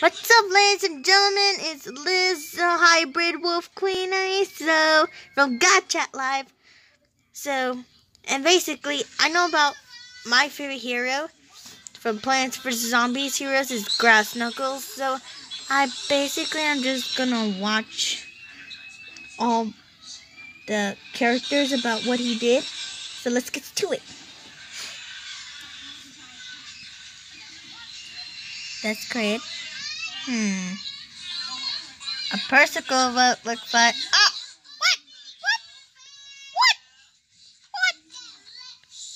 What's up, ladies and gentlemen? It's Liz, the hybrid wolf queen. So from Chat Live. So, and basically, I know about my favorite hero from Plants vs Zombies heroes is Grass Knuckles. So, I basically I'm just gonna watch all the characters about what he did. So let's get to it. That's great. Hmm. A persicle vote looks like. Oh! What? What? What? What?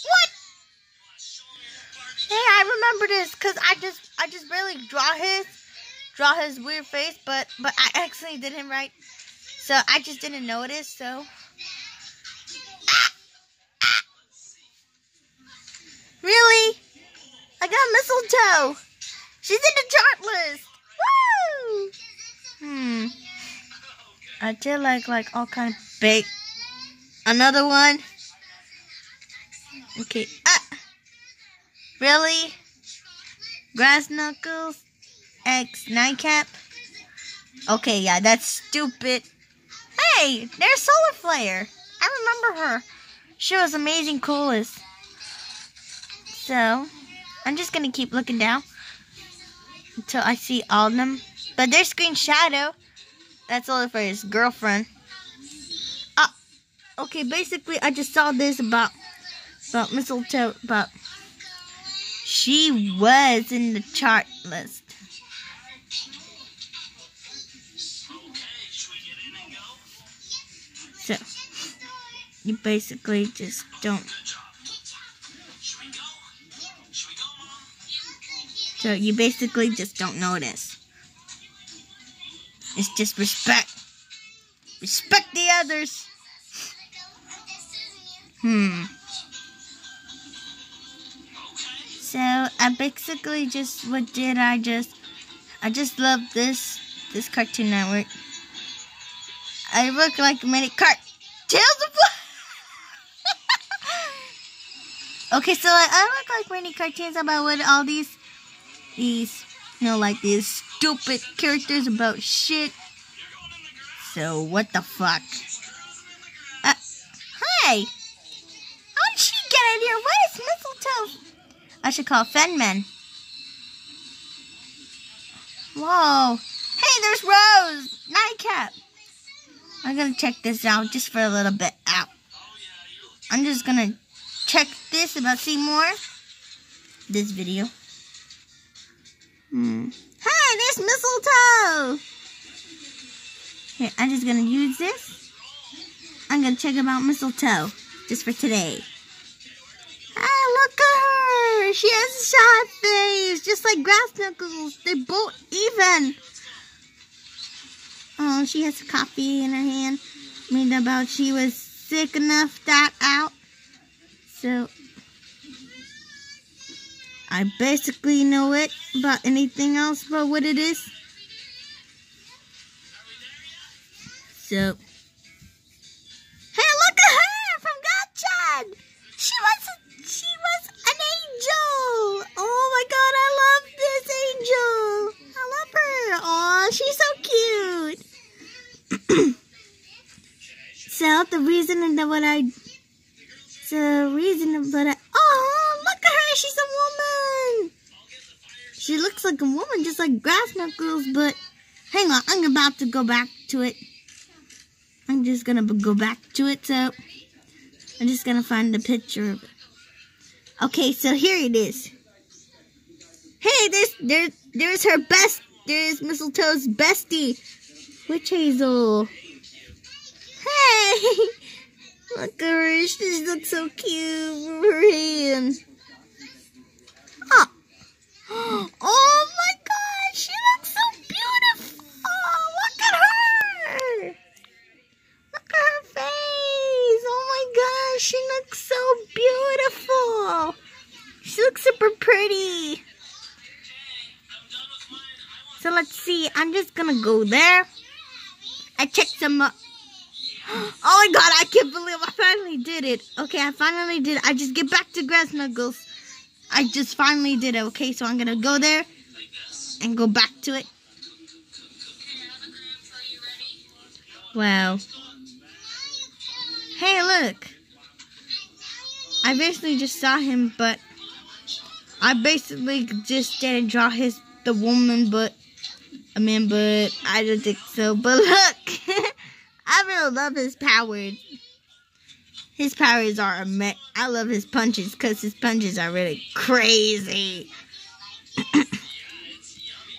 What? Hey, I remember this because I just I just barely draw his draw his weird face, but but I actually did him right. So I just didn't notice. So. Really? I got mistletoe. She's in the chart list. Hmm. I did like like all kind of big. Another one. Okay. Ah. Really? Grass knuckles. X nightcap. Okay, yeah, that's stupid. Hey, there's Solar Flare. I remember her. She was amazing coolest. So, I'm just gonna keep looking down until I see all of them. But there's Green Shadow. That's all for his girlfriend. Ah, okay. Basically, I just saw this about about mistletoe. About she was in the chart list. So you basically just don't So you basically just don't notice. It's just respect. Respect the others. Hmm. So I basically just what did I just I just love this this Cartoon Network. I look like many cart tails of Okay, so I, I look like many cartoons about what all these these, you know, like these stupid characters about shit. So, what the fuck? Uh, hey! How did she get in here? What is mistletoe? I should call Fenman. Whoa. Hey, there's Rose! Nightcap! I'm gonna check this out just for a little bit. Out. I'm just gonna check this about more This video. Hmm. Hi, there's mistletoe! Here, I'm just gonna use this. I'm gonna check about mistletoe. Just for today. Ah, look at her! She has a shot face! Just like Grass Knuckles. They're both even. Oh, she has a coffee in her hand. Made about she was sick enough that out. So, I basically know it, but anything else about what it is? So, hey, look at her from Gotcha! She was, she was an angel! Oh my god, I love this angel! I love her! Oh, she's so cute! so, the reason that what I, the reason that I, Woman, just like Grass Knuckles, but hang on, I'm about to go back to it. I'm just gonna go back to it, so I'm just gonna find the picture. Okay, so here it is. Hey, there's there there's her best there's Mistletoe's bestie, Witch Hazel. Hey, look at her. She looks so cute her hand. Oh my god, she looks so beautiful. Look at her. Look at her face. Oh my gosh, she looks so beautiful. She looks super pretty. So let's see. I'm just gonna go there. I checked some. Uh, oh my god, I can't believe I finally did it. Okay, I finally did it. I just get back to Grass Knuckles. I just finally did it. Okay, so I'm gonna go there and go back to it. Wow. Hey, look. I basically just saw him, but I basically just didn't draw his the woman, but I mean, but I don't think so. But look, I really love his powers. His powers are amazing. I love his punches because his punches are really crazy.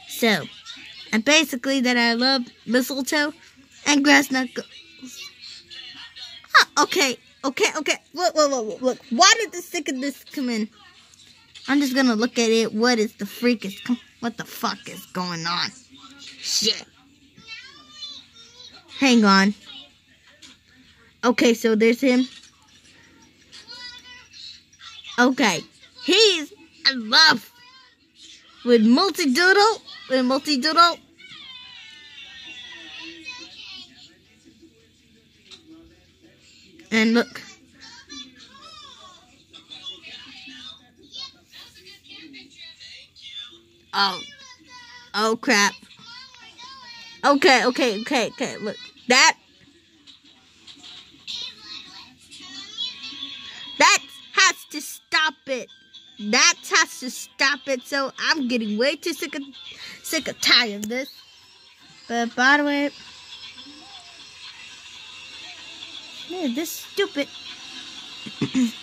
so, and basically that I love mistletoe and grass knuckles. Huh, okay, okay, okay. Look, look, look, look. Why did the stick of this come in? I'm just gonna look at it. What is the freak is? What the fuck is going on? Shit. Hang on. Okay, so there's him. Okay. He's in love with multi-doodle. With multi-doodle. And look. Oh. Oh crap. Okay, okay, okay, okay. Look. That That has to stop it. That has to stop it. So I'm getting way too sick of sick of tired of this. But by the way, yeah, this stupid.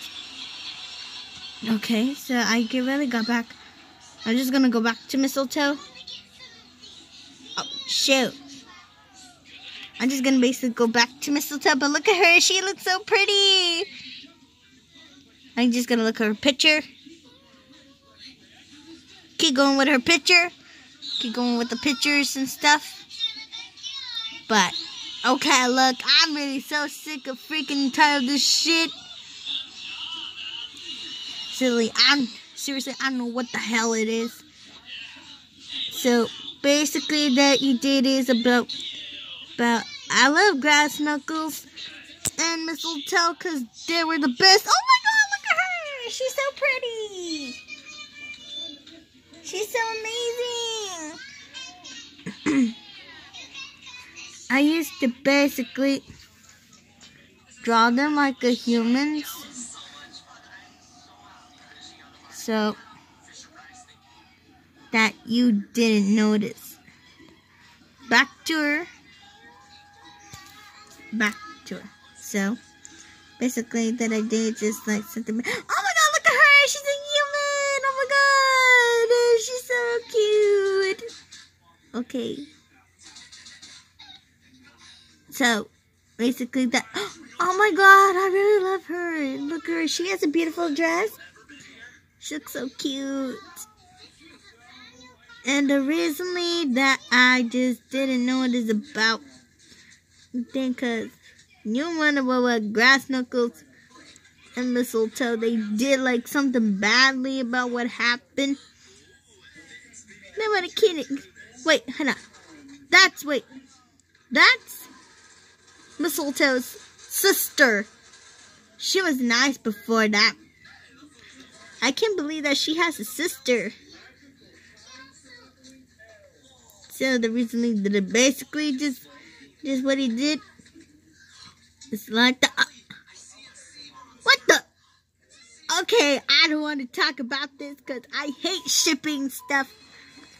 okay, so I really got back. I'm just gonna go back to mistletoe. Oh shoot. I'm just gonna basically go back to mistletoe, but look at her, she looks so pretty. I'm just gonna look at her picture. Keep going with her picture. Keep going with the pictures and stuff. But, okay, look, I'm really so sick of freaking tired of this shit. Silly, I'm, seriously, I don't know what the hell it is. So, basically, that you did is about, about, I love Grass Knuckles and Mistletoe because they were the best. Oh my god, look at her! She's so pretty! She's so amazing! I used to basically draw them like a humans. So that you didn't notice. Back to her. Back to her. So basically that I did just like something. Oh my god, look at her! She's a human! Oh my god! She's so cute! Okay. So basically that. Oh my god, I really love her. Look at her. She has a beautiful dress. She looks so cute. And the reason that I just didn't know what it's about, because you wonder what, what Grass Knuckles and Mistletoe, they did like something badly about what happened. Nobody kidding. Wait, hold on. That's, wait. That's Mistletoe's sister. She was nice before that. I can't believe that she has a sister. So the reason he did it basically just just what he did. It's like the uh, what the Okay, I don't want to talk about this because I hate shipping stuff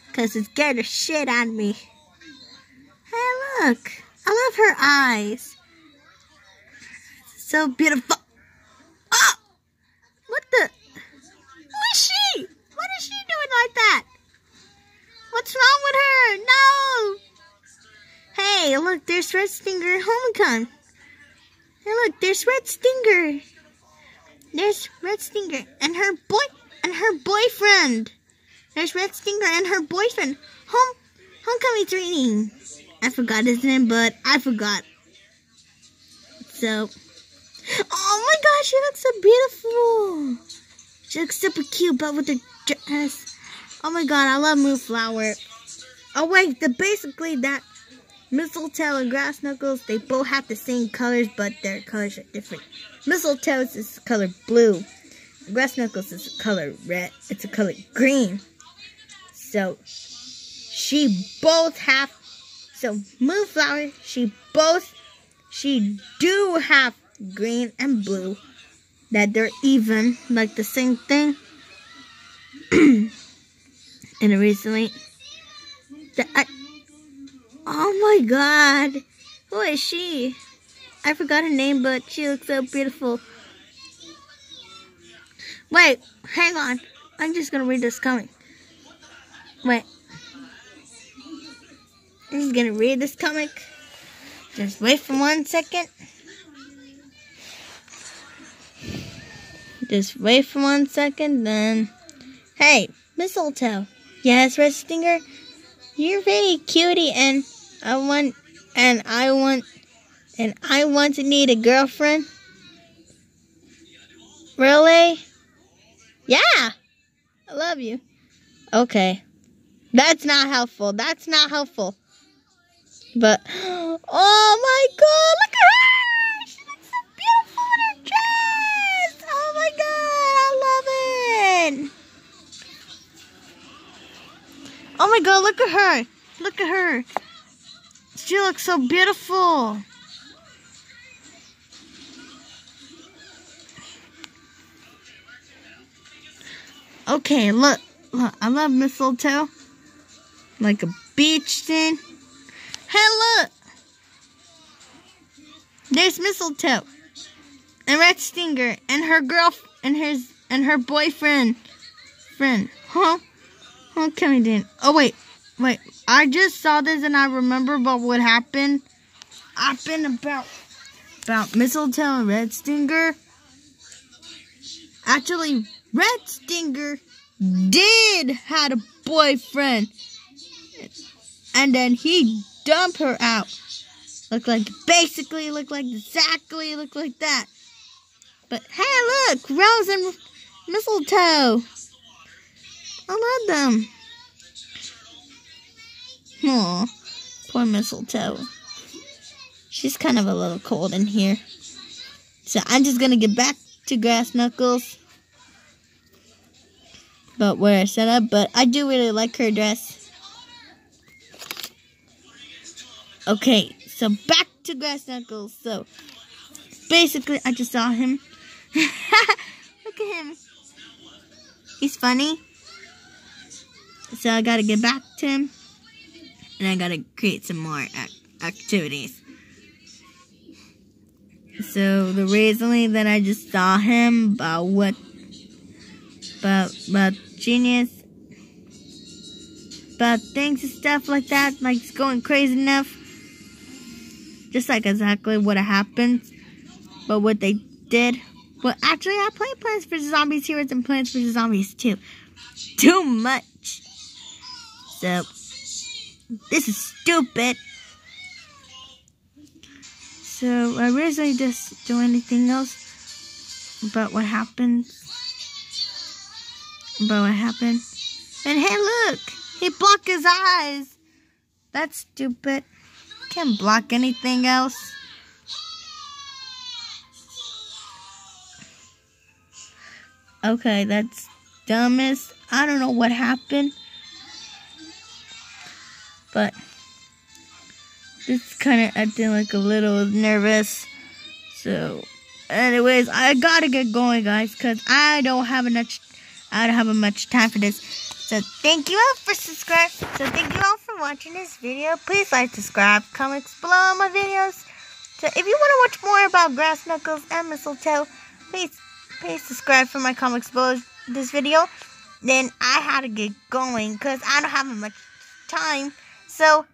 because it's scared the shit on me. Hey, look. I love her eyes. So beautiful. Oh! What the? Who is she? What is she doing like that? What's wrong with her? No! Hey, look, there's Red Stinger Homecoming. Hey, look, there's Red Stinger. There's Red Stinger and her boy and her boyfriend. There's Red Stinger and her boyfriend. Home homecoming training. I forgot his name, but I forgot. So, oh my gosh, she looks so beautiful. She looks super cute, but with the dress. Oh my god, I love Moonflower. Oh wait, the basically that Mistletoe and Grass Knuckles, they both have the same colors, but their colors are different. Mistletoe is color blue. Grass Knuckles is color red. It's a color green. So, she both have so Moonflower, she both she do have green and blue. That they're even, like the same thing. and recently the, I, oh my god. Who is she? I forgot her name, but she looks so beautiful. Wait, hang on. I'm just gonna read this comic. Wait. I'm just gonna read this comic. Just wait for one second. Just wait for one second, then. Hey, mistletoe. Yes, Red Stinger. You're very cutie, and I want, and I want, and I want to need a girlfriend. Really? Yeah. I love you. Okay. That's not helpful. That's not helpful. But, oh my god, look at her! My god, look at her! Look at her! She looks so beautiful! Okay, look, look, I love mistletoe. Like a beach thing. Hey, look! There's mistletoe. And Red Stinger and her girl and his and her boyfriend. Friend. Huh? Huh, Kevin didn't. Oh wait. Wait. I just saw this and I remember about what happened. Happened about about mistletoe and Red Stinger. Actually, Red Stinger did had a boyfriend. And then he dump her out. Look like basically look like exactly look like that. But hey look, Rose and Mistletoe. I love them. Aw, poor Mistletoe. She's kind of a little cold in here. So I'm just gonna get back to Grass Knuckles. But where I set up, but I do really like her dress. Okay, so back to Grass Knuckles. So, basically, I just saw him. Look at him. He's funny. So, I gotta get back to him. And I gotta create some more ac activities. So, the reason that I just saw him about what, about, about Genius, about things and stuff like that, like it's going crazy enough just like exactly what happened, but what they did. Well, actually, I played Plants vs. Zombies Heroes and Plants vs. Zombies too. Too much. This is stupid. So, I really just do anything else about what happened. About what happened. And hey, look! He blocked his eyes! That's stupid. Can't block anything else. Okay, that's dumbest. I don't know what happened. This kind of acting like a little nervous. So, anyways, I gotta get going, guys, because I don't have enough. I don't have a much time for this. So thank you all for subscribing. So thank you all for watching this video. Please like, subscribe, comments below my videos. So if you want to watch more about Grass Knuckles and Mistletoe, please please subscribe for my comics below this video. Then I had to get going because I don't have much time. So